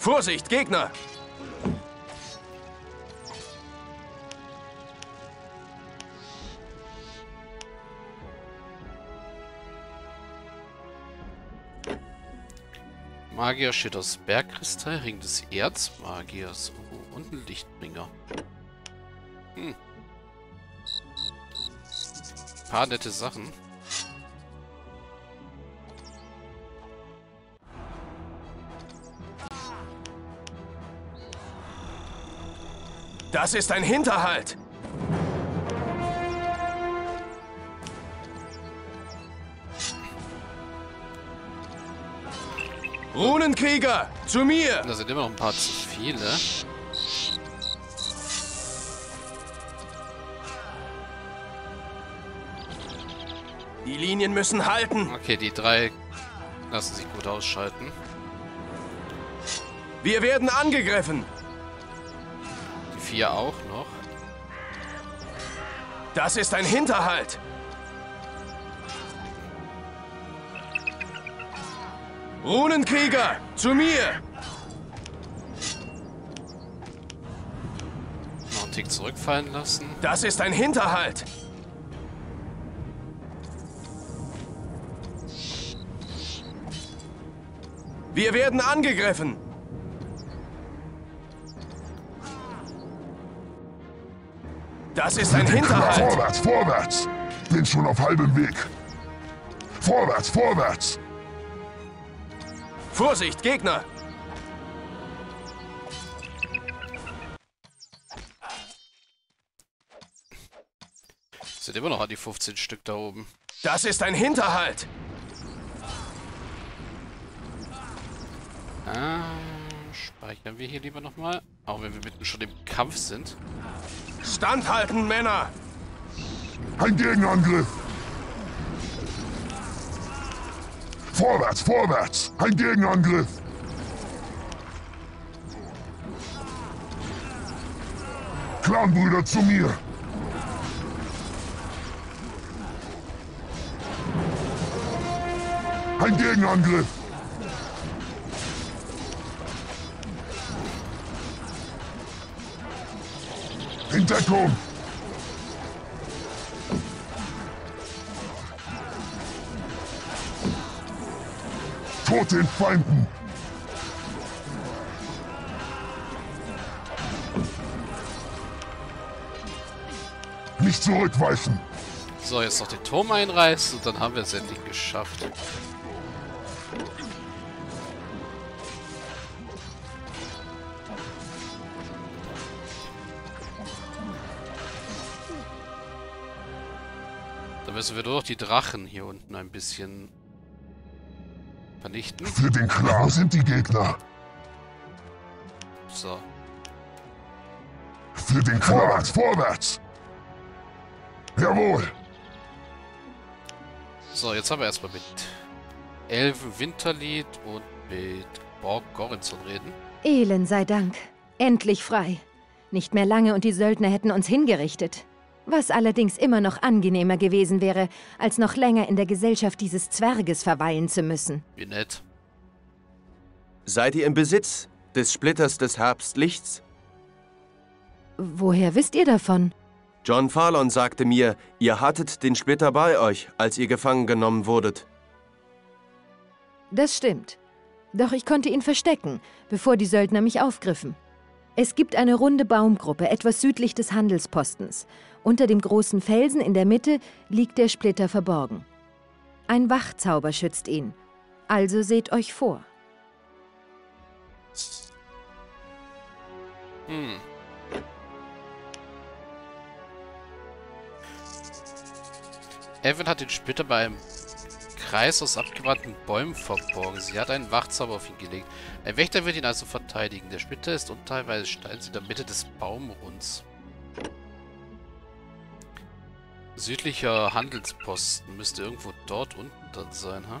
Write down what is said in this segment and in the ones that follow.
Vorsicht, Gegner! Magier steht aus Bergkristall, Ring des Erzmagiers und ein Lichtbringer. Hm. Paar nette Sachen. Das ist ein Hinterhalt! Runenkrieger, zu mir! Da sind immer noch ein paar zu viele. Die Linien müssen halten. Okay, die drei lassen sich gut ausschalten. Wir werden angegriffen. Die vier auch noch. Das ist ein Hinterhalt. Runenkrieger, zu mir! Noch einen Tick zurückfallen lassen. Das ist ein Hinterhalt. Wir werden angegriffen. Das ist ein Hinterhalt. Vorwärts, vorwärts! Bin schon auf halbem Weg. Vorwärts, vorwärts! Vorsicht, Gegner! Sind immer noch an die 15 Stück da oben. Das ist ein Hinterhalt. Ah, speichern wir hier lieber nochmal. Auch wenn wir mitten schon im Kampf sind. Standhalten, Männer! Ein Gegenangriff! Vorwärts, vorwärts! Ein Gegenangriff! Clanbrüder zu mir! Ein Gegenangriff! In Deckung! Tod den Feinden! Nicht zurückweichen! So, jetzt noch den Turm einreißen und dann haben wir es endlich geschafft. Müssen wir nur noch die Drachen hier unten ein bisschen vernichten. Für den Clan sind die Gegner. So. Für den Clan. Vorwärts, vorwärts! Jawohl! So, jetzt haben wir erstmal mit Elven Winterlied und mit Borg Gorinson reden. Elend sei Dank. Endlich frei. Nicht mehr lange und die Söldner hätten uns hingerichtet. Was allerdings immer noch angenehmer gewesen wäre, als noch länger in der Gesellschaft dieses Zwerges verweilen zu müssen. Wie nett. Seid ihr im Besitz des Splitters des Herbstlichts? Woher wisst ihr davon? John Farlon sagte mir, ihr hattet den Splitter bei euch, als ihr gefangen genommen wurdet. Das stimmt. Doch ich konnte ihn verstecken, bevor die Söldner mich aufgriffen. Es gibt eine runde Baumgruppe etwas südlich des Handelspostens. Unter dem großen Felsen in der Mitte liegt der Splitter verborgen. Ein Wachzauber schützt ihn. Also seht euch vor. Hm. Evan hat den Splitter bei einem Kreis aus abgewandten Bäumen verborgen. Sie hat einen Wachzauber auf ihn gelegt. Ein Wächter wird ihn also verteidigen. Der Splitter ist unteilweise Steins in der Mitte des Baumrunds. Südlicher Handelsposten müsste irgendwo dort unten dann sein, ha?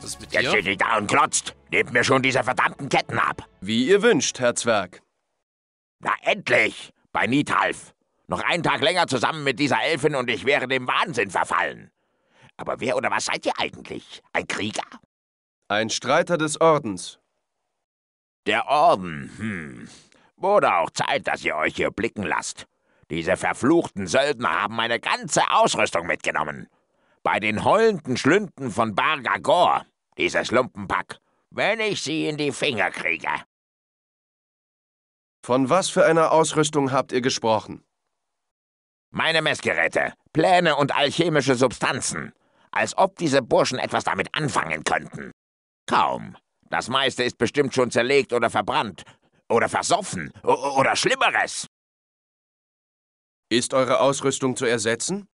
Was ist mit Jetzt dir? steht ihr da und klotzt. Nehmt mir schon diese verdammten Ketten ab. Wie ihr wünscht, Herr Zwerg. Na endlich! Bei Niethalf. Noch einen Tag länger zusammen mit dieser Elfin und ich wäre dem Wahnsinn verfallen. Aber wer oder was seid ihr eigentlich? Ein Krieger? Ein Streiter des Ordens. Der Orden, hm. Wurde auch Zeit, dass ihr euch hier blicken lasst. Diese verfluchten Söldner haben meine ganze Ausrüstung mitgenommen. Bei den heulenden Schlünden von Bargagor, dieses Lumpenpack, wenn ich sie in die Finger kriege. Von was für einer Ausrüstung habt ihr gesprochen? Meine Messgeräte, Pläne und alchemische Substanzen. Als ob diese Burschen etwas damit anfangen könnten. Kaum. Das meiste ist bestimmt schon zerlegt oder verbrannt. Oder versoffen. Oder Schlimmeres. Ist eure Ausrüstung zu ersetzen?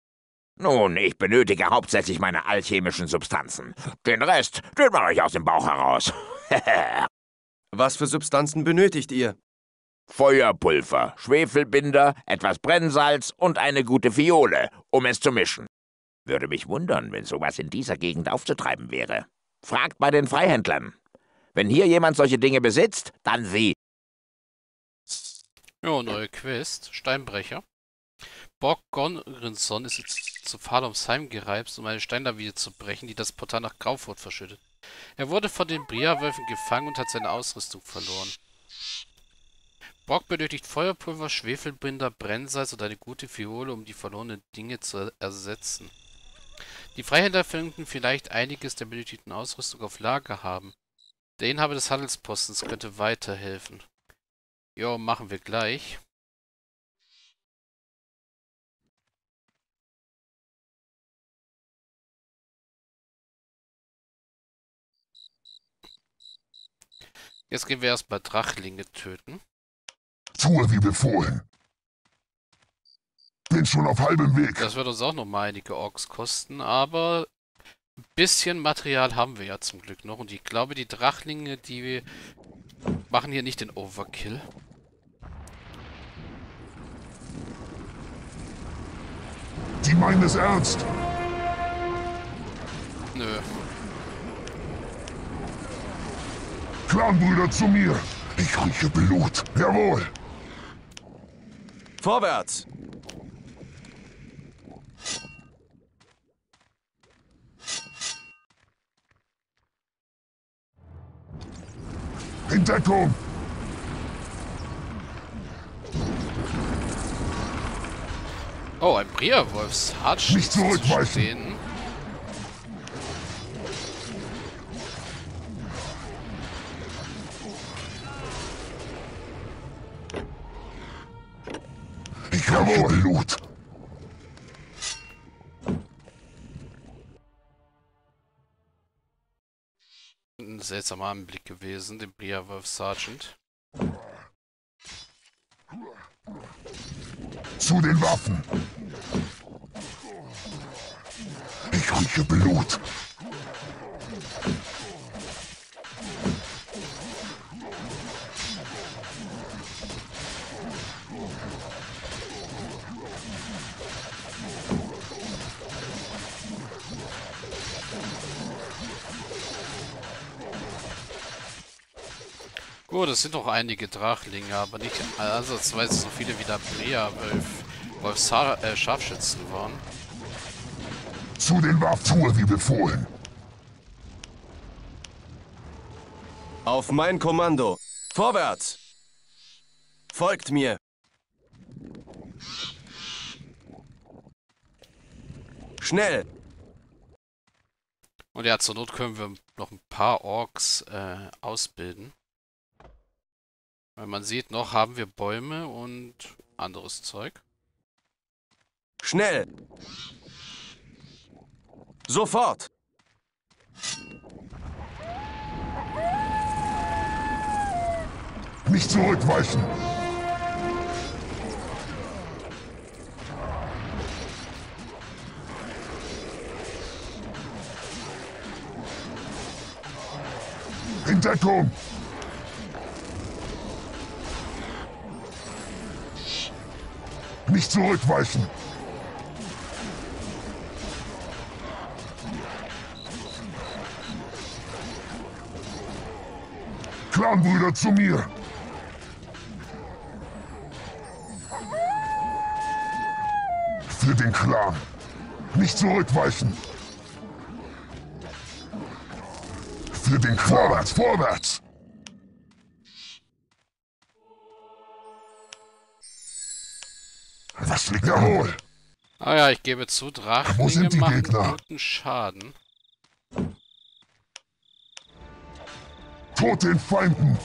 Nun, ich benötige hauptsächlich meine alchemischen Substanzen. Den Rest, den mache ich aus dem Bauch heraus. Was für Substanzen benötigt ihr? Feuerpulver, Schwefelbinder, etwas Brennsalz und eine gute Fiole, um es zu mischen. Würde mich wundern, wenn sowas in dieser Gegend aufzutreiben wäre. Fragt bei den Freihändlern. Wenn hier jemand solche Dinge besitzt, dann sie. Jo, neue Quest. Steinbrecher. Borg Gonrinson ist jetzt zu Falums heimgereist, um eine Steinlawine zu brechen, die das Portal nach Graufurt verschüttet. Er wurde von den Bria-Wölfen gefangen und hat seine Ausrüstung verloren. Borg benötigt Feuerpulver, Schwefelbinder, Brennsalz und eine gute Fiole, um die verlorenen Dinge zu ersetzen. Die Freihändler finden vielleicht einiges der benötigten Ausrüstung auf Lager haben. Der Inhaber des Handelspostens könnte weiterhelfen. Jo, machen wir gleich. Jetzt gehen wir erstmal Drachlinge töten. Tue wie befohlen. Bin schon auf halbem Weg. Das wird uns auch noch mal einige Orks kosten, aber ein bisschen Material haben wir ja zum Glück noch. Und ich glaube, die Drachlinge, die wir machen hier nicht den Overkill. Die meinen es ernst. Nö. Clanbrüder zu mir. Ich rieche Blut. Jawohl. Vorwärts! In Deckung. Oh, ein Bria-Wolf Sarge. Nicht zurückweichen. Rieche Blut. Ein seltsamer Anblick gewesen, den Bria-Wolf Sergeant. Zu den Waffen. Ich rieche Blut. Gut, es sind noch einige Drachlinge, aber nicht ansatzweise so viele wie der Bria-Wolf Wolf Sa äh, Scharfschützen waren. Zu den Waffen. Tue wie befohlen. Auf mein Kommando! Vorwärts! Folgt mir! Schnell! Und ja, zur Not können wir noch ein paar Orks äh, ausbilden. Weil man sieht, noch haben wir Bäume und anderes Zeug. Schnell! Sofort! Nicht zurückweichen. In Deckung. Nicht zurückweichen. Clanbrüder zu mir. Für den Clan. Nicht zurückweichen. Für den Clan. Vorwärts, vorwärts. Das liegt Jawohl. Ah ja, ich gebe zu, Drachlinge sind die machen Gegner? guten Schaden. Tod den Feinden.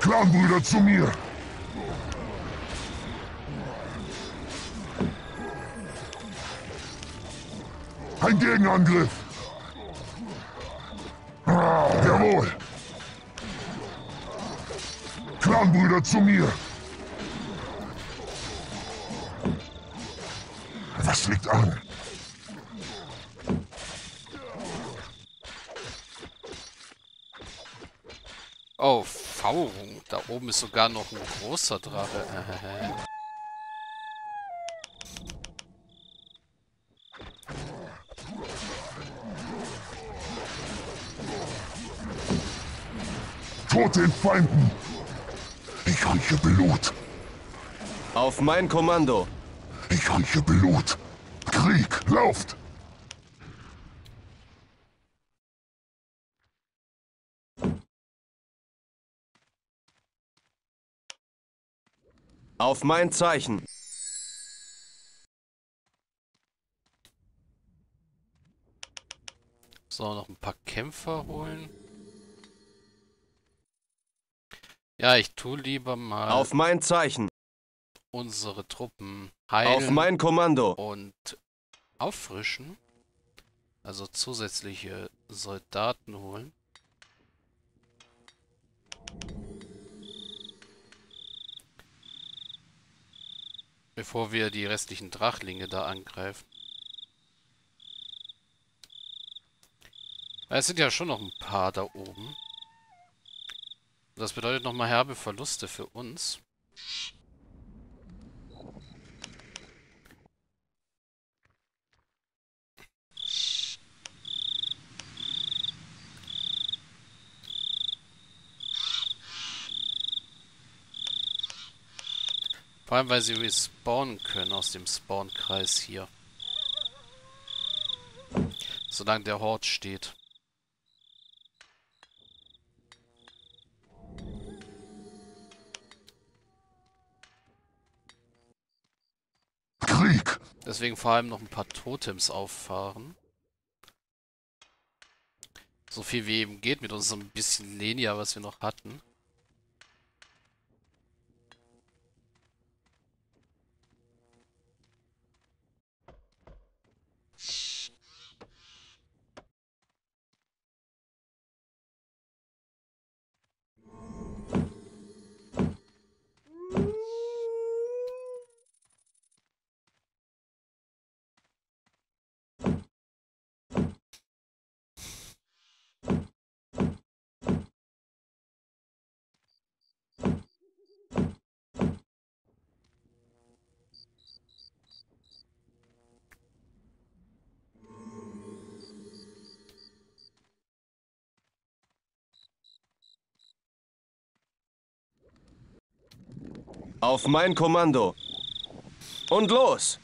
Clanbrüder zu mir. Ein Gegenangriff. Clanbrüder zu mir. Was liegt an? Oh, Faurung. Da oben ist sogar noch ein großer Drache. Tod den Feinden. Ich rieche Blut. Auf mein Kommando. Ich rieche Blut. Krieg, lauft! Auf mein Zeichen. So, noch ein paar Kämpfer holen. Ja, ich tue lieber mal Auf mein Zeichen. unsere Truppen Auf heilen mein Kommando. und auffrischen. Also zusätzliche Soldaten holen. Bevor wir die restlichen Drachlinge da angreifen. Es sind ja schon noch ein paar da oben. Das bedeutet nochmal herbe Verluste für uns. Vor allem, weil sie respawnen können aus dem Spawnkreis hier. Solange der Hort steht. Deswegen vor allem noch ein paar Totems auffahren. So viel wie eben geht mit unserem bisschen Lenia, was wir noch hatten. Auf mein Kommando. Und los.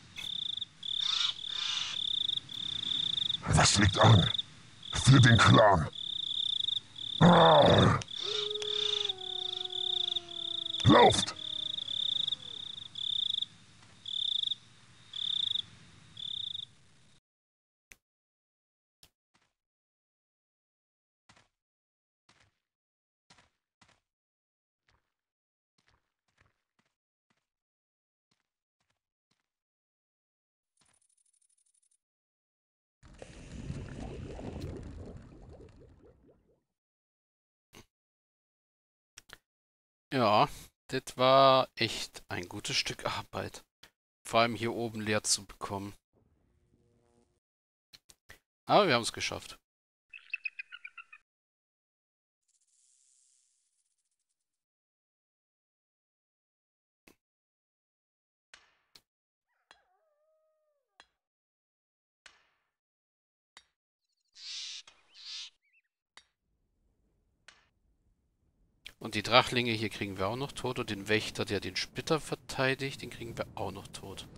Was liegt an? Für den Clan. Lauft! Ja, das war echt ein gutes Stück Arbeit. Vor allem hier oben leer zu bekommen. Aber wir haben es geschafft. Und die Drachlinge hier kriegen wir auch noch tot. Und den Wächter, der den Splitter verteidigt, den kriegen wir auch noch tot.